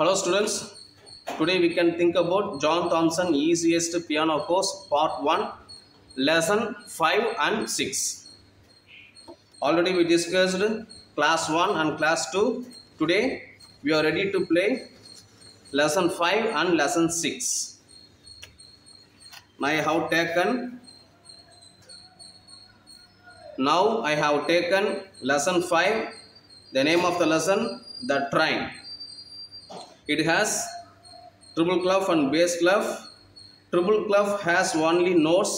Hello students, today we can think about John Thompson Easiest Piano Course Part 1, Lesson 5 and 6. Already we discussed Class 1 and Class 2. Today we are ready to play Lesson 5 and Lesson 6. Now I have taken now I have taken lesson 5 the name of the lesson the train it has treble clef and bass clef treble clef has only notes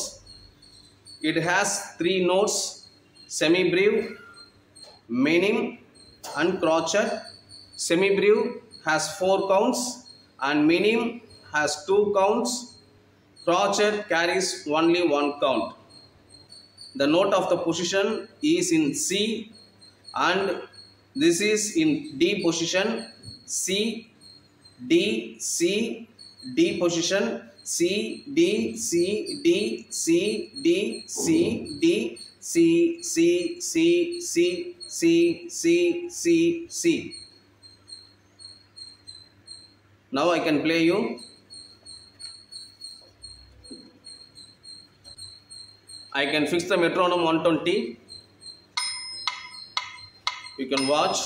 it has three notes semibreve minim and crotchet semibreve has four counts and minim has two counts. Crotchet carries only one count. The note of the position is in C and this is in D position C D C D position C D C D C D C D C C C C C C C C now I can play you I can fix the metronome 120. You can watch.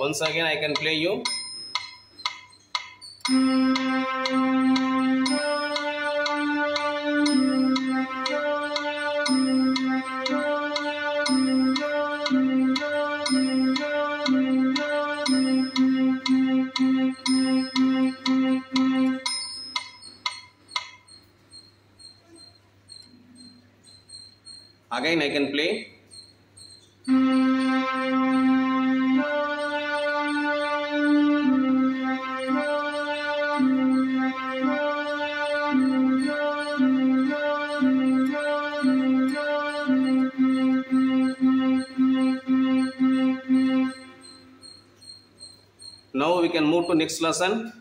Once again I can play you. Again I can play. Can move to next lesson.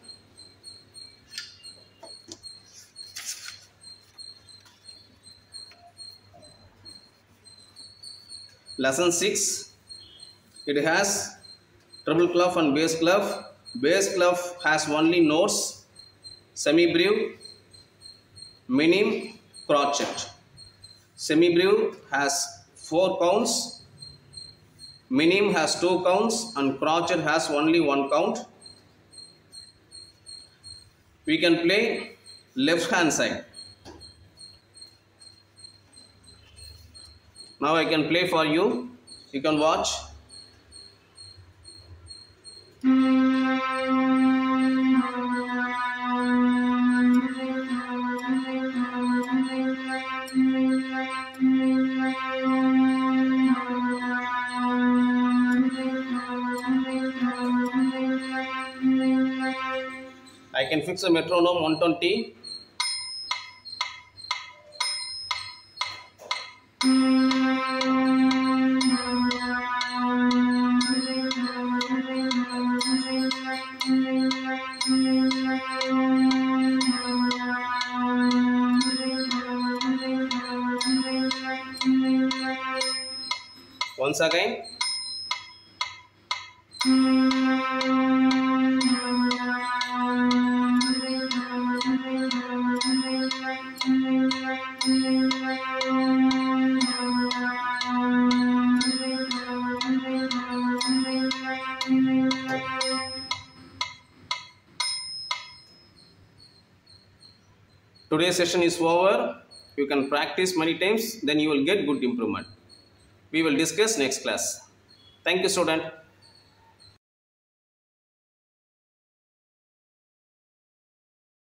Lesson 6. It has treble clef and bass clef. Bass clef has only notes, semibreve, minim, crotchet. Semibreve has four counts, minim has two counts and crotchet has only one count. We can play left hand side. Now I can play for you. You can watch. I can fix a metronome 120. Once again. Today's session is over. You can practice many times, then you will get good improvement. We will discuss next class. Thank you, student.